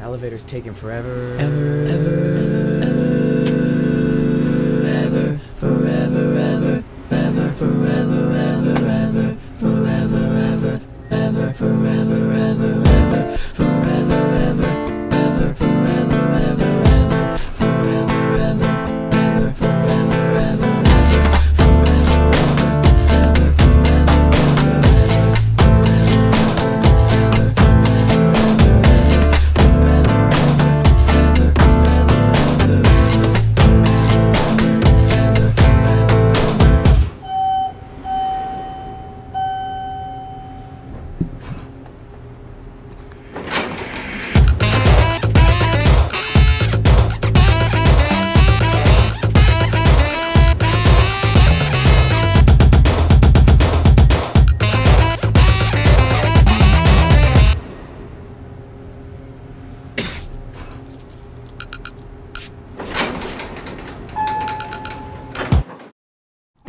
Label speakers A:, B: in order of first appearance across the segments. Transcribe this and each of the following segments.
A: Elevator's taking forever. Ever. Ever.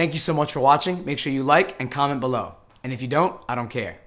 B: Thank you so much for watching. Make sure you like and comment below. And if you don't, I don't care.